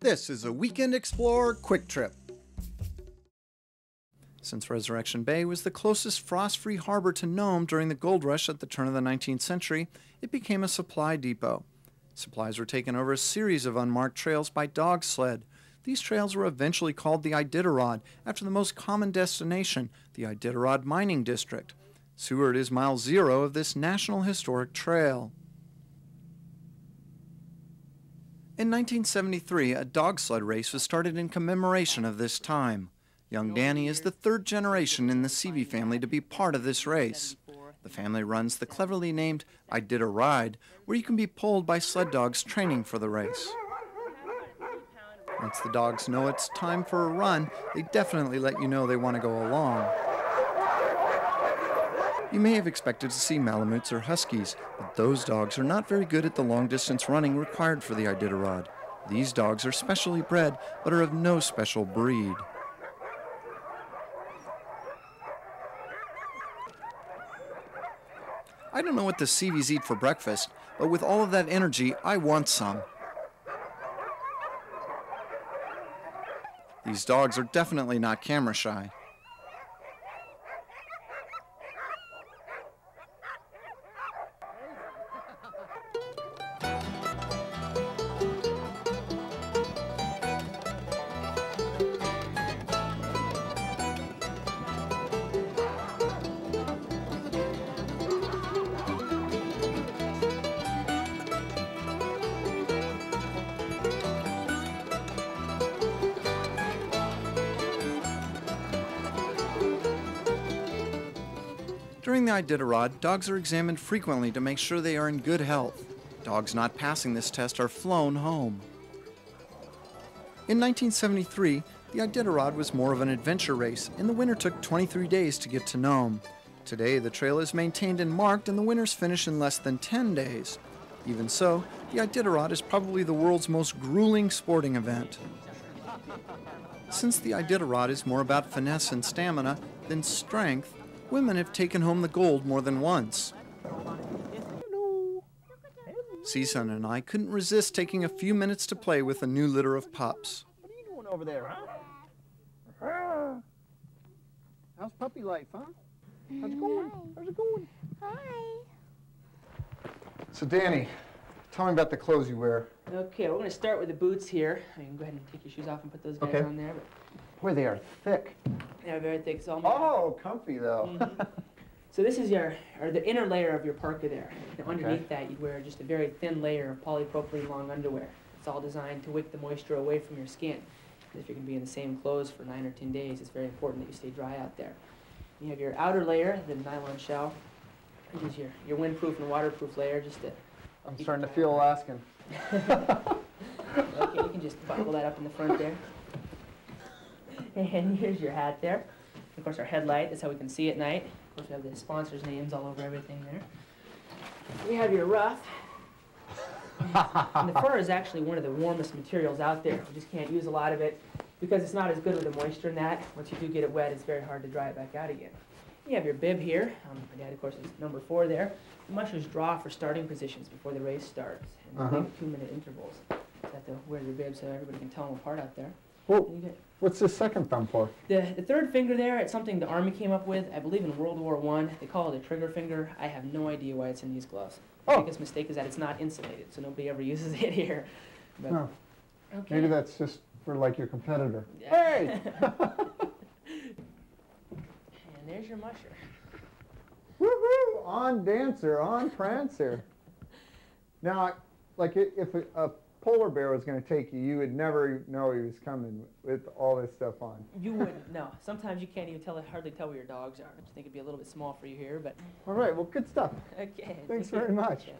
This is a Weekend Explorer Quick Trip. Since Resurrection Bay was the closest frost free harbor to Nome during the gold rush at the turn of the 19th century, it became a supply depot. Supplies were taken over a series of unmarked trails by dog sled. These trails were eventually called the Iditarod after the most common destination, the Iditarod Mining District. Seward is mile zero of this National Historic Trail. In 1973, a dog sled race was started in commemoration of this time. Young Danny is the third generation in the Seavey family to be part of this race. The family runs the cleverly named I Did a Ride, where you can be pulled by sled dogs training for the race. Once the dogs know it's time for a run, they definitely let you know they want to go along. You may have expected to see Malamutes or Huskies, but those dogs are not very good at the long distance running required for the Iditarod. These dogs are specially bred, but are of no special breed. I don't know what the Seaveys eat for breakfast, but with all of that energy, I want some. These dogs are definitely not camera shy. During the Iditarod, dogs are examined frequently to make sure they are in good health. Dogs not passing this test are flown home. In 1973, the Iditarod was more of an adventure race, and the winner took 23 days to get to Nome. Today, the trail is maintained and marked, and the winners finish in less than 10 days. Even so, the Iditarod is probably the world's most grueling sporting event. Since the Iditarod is more about finesse and stamina than strength, women have taken home the gold more than once. CSUN and I couldn't resist taking a few minutes to play with a new litter of pups. What are you doing over there, huh? How's puppy life, huh? How's it going? How's it going? Hi. So, Danny, tell me about the clothes you wear. Okay, we're going to start with the boots here. I mean, go ahead and take your shoes off and put those guys Okay. on there. But Boy, they are thick. They're very thick. So, make- Oh, comfy though. Mhm. so this is your, or the inner layer of your parka there. Underneath that, you'd wear just a very thin layer of polypropylene long underwear. It's all designed to wick the moisture away from your skin. If you're going to be in the same clothes for nine or ten days, it's very important that you stay dry out there. You have your outer layer, the nylon shell, which is your, your windproof and waterproof layer, just to. I'm starting to feel Alaskan. Okay, you can just buckle that up in the front there. And here's your hat there. Of course, our headlight, that's how we can see at night. Of course, we have the sponsors' names all over everything there. We have your ruff. and the fur is actually one of the warmest materials out there. We just can't use a lot of it because it's not as good with the moisture in that. Once you do get it wet, it's very hard to dry it back out again. You have your bib here. Um, my dad, of course, is number four there. The mushers draw for starting positions before the race starts. And Uh-huh. they two-minute intervals. So you have to wear your bib so everybody can tell them apart out there. Well, And you get- what's the second thumb for? the, the third finger there, it's something the Army came up with, I believe in World War One. They call it a trigger finger. I have no idea why it's in these gloves. Oh. The biggest mistake is that it's not insulated, so nobody ever uses it here. But, Oh, okay. maybe that's just for like your competitor. Yeah. Hey! and there's your musher. Woohoo! On Dancer, on Prancer. Now, like if a, a polar bear was going to take you, you would never know he was coming with all this stuff on. You wouldn't know. Sometimes you can't even tell, hardly tell where your dogs are. I think it'd be a little bit small for you here, but All right, well, good stuff. okay. Thanks very much. Yeah.